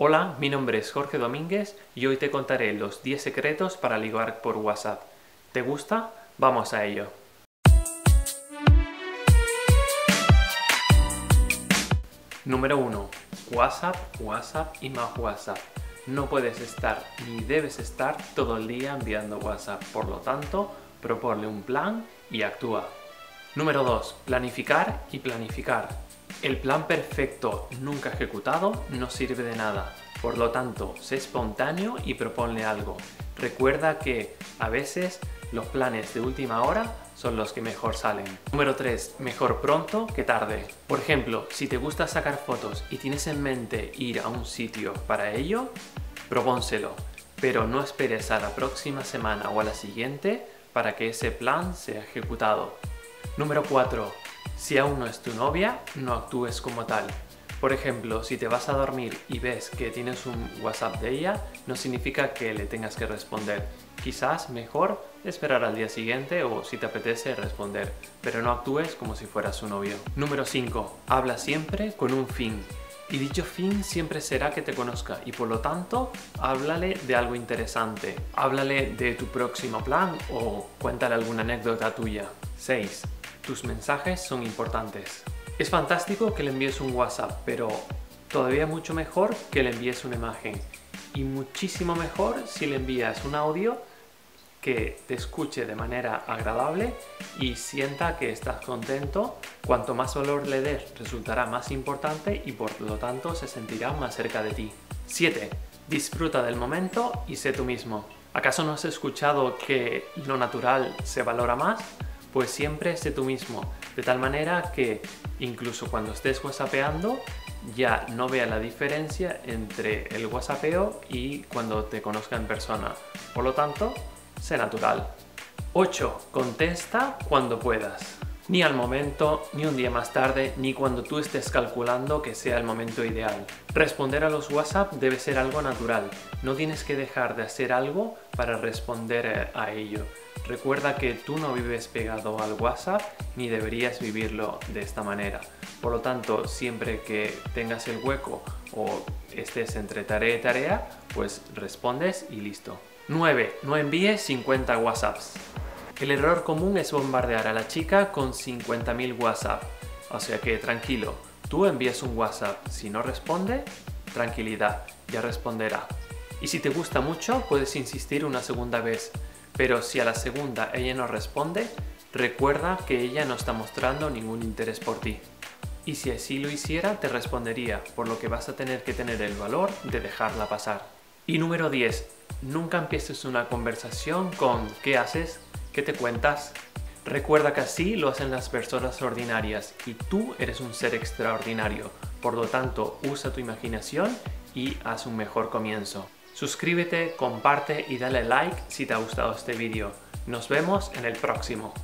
Hola, mi nombre es Jorge Domínguez y hoy te contaré los 10 secretos para ligar por WhatsApp. ¿Te gusta? Vamos a ello. Número 1. WhatsApp, WhatsApp y más WhatsApp. No puedes estar ni debes estar todo el día enviando WhatsApp, por lo tanto, proponle un plan y actúa. Número 2. Planificar y planificar. El plan perfecto nunca ejecutado no sirve de nada. Por lo tanto, sé espontáneo y proponle algo. Recuerda que a veces los planes de última hora son los que mejor salen. Número 3. Mejor pronto que tarde. Por ejemplo, si te gusta sacar fotos y tienes en mente ir a un sitio para ello, propónselo. Pero no esperes a la próxima semana o a la siguiente para que ese plan sea ejecutado. Número 4. Si aún no es tu novia, no actúes como tal. Por ejemplo, si te vas a dormir y ves que tienes un WhatsApp de ella, no significa que le tengas que responder. Quizás mejor esperar al día siguiente o si te apetece responder, pero no actúes como si fueras su novio. Número 5. Habla siempre con un fin. Y dicho fin siempre será que te conozca y por lo tanto háblale de algo interesante. Háblale de tu próximo plan o cuéntale alguna anécdota tuya. 6. Tus mensajes son importantes. Es fantástico que le envíes un WhatsApp, pero todavía mucho mejor que le envíes una imagen. Y muchísimo mejor si le envías un audio que te escuche de manera agradable y sienta que estás contento. Cuanto más valor le des, resultará más importante y por lo tanto se sentirá más cerca de ti. 7. Disfruta del momento y sé tú mismo. ¿Acaso no has escuchado que lo natural se valora más? Pues siempre sé tú mismo, de tal manera que incluso cuando estés whatsappeando ya no vea la diferencia entre el whatsappeo y cuando te conozca en persona. Por lo tanto, sé natural. 8. Contesta cuando puedas. Ni al momento, ni un día más tarde, ni cuando tú estés calculando que sea el momento ideal. Responder a los WhatsApp debe ser algo natural. No tienes que dejar de hacer algo para responder eh, a ello. Recuerda que tú no vives pegado al WhatsApp ni deberías vivirlo de esta manera. Por lo tanto, siempre que tengas el hueco o estés entre tarea y tarea, pues respondes y listo. 9. No envíes 50 WhatsApps. El error común es bombardear a la chica con 50.000 WhatsApp. O sea que tranquilo, tú envías un WhatsApp, si no responde, tranquilidad, ya responderá. Y si te gusta mucho, puedes insistir una segunda vez, pero si a la segunda ella no responde, recuerda que ella no está mostrando ningún interés por ti. Y si así lo hiciera, te respondería, por lo que vas a tener que tener el valor de dejarla pasar. Y número 10. Nunca empieces una conversación con ¿qué haces? ¿Qué te cuentas? Recuerda que así lo hacen las personas ordinarias y tú eres un ser extraordinario. Por lo tanto, usa tu imaginación y haz un mejor comienzo. Suscríbete, comparte y dale like si te ha gustado este vídeo. Nos vemos en el próximo.